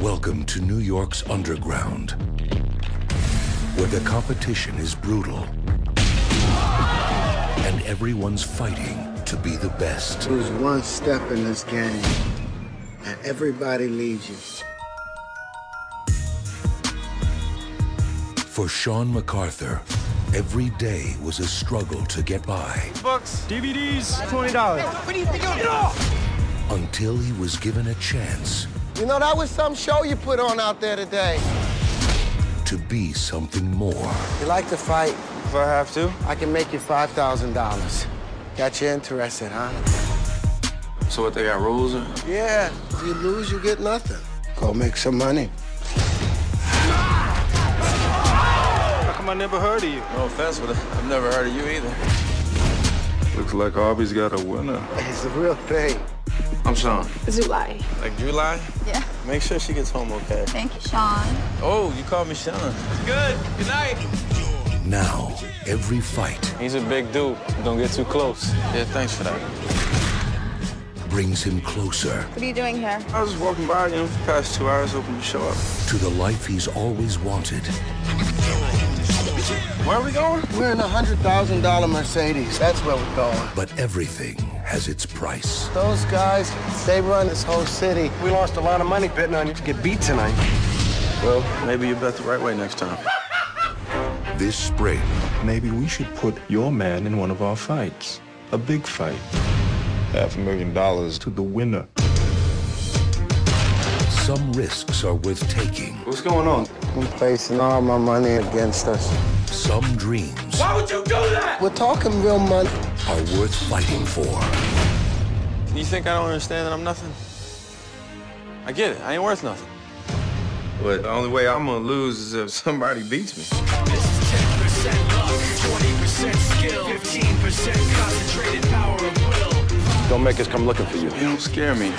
Welcome to New York's underground, where the competition is brutal and everyone's fighting to be the best. Lose one step in this game, and everybody leaves you. For Shawn MacArthur, every day was a struggle to get by Books, DVDs, $20. What do you think you're until he was given a chance You know, that was some show you put on out there today. to be something more. You like to fight? If I have to. I can make you $5,000. Got you interested, huh? So what, they got rules? Or? Yeah, if you lose, you get nothing. Go make some money. How come I never heard of you? No offense, but I've never heard of you either. Looks like Harvey's got a winner. It's the real thing. I'm Shawn. Zulay. Like July? Yeah. Make sure she gets home okay. Thank you, Shawn. Oh, you called me Shawn. Good. Good night. Now, every fight He's a big dude. Don't get too close. Yeah, thanks for that. brings him closer What are you doing here? I was just walking by, you know, for the past two hours, hoping to show up. to the life he's always wanted. Where are we going? We're in a $100,000 Mercedes. That's where we're going. But everything has its price. Those guys, they run this whole city. We lost a lot of money betting on you to get beat tonight. Well, maybe you bet the right way next time. This spring, Maybe we should put your man in one of our fights. A big fight. Half a million dollars to the winner. some risks are worth taking. What's going on? I'm placing all my money against us. Some dreams Why would you do that? We're talking real money. Are worth fighting for. You think I don't understand that I'm nothing? I get it. I ain't worth nothing. But the only way I'm gonna lose is if somebody beats me. Don't make us come looking for you. You don't scare me.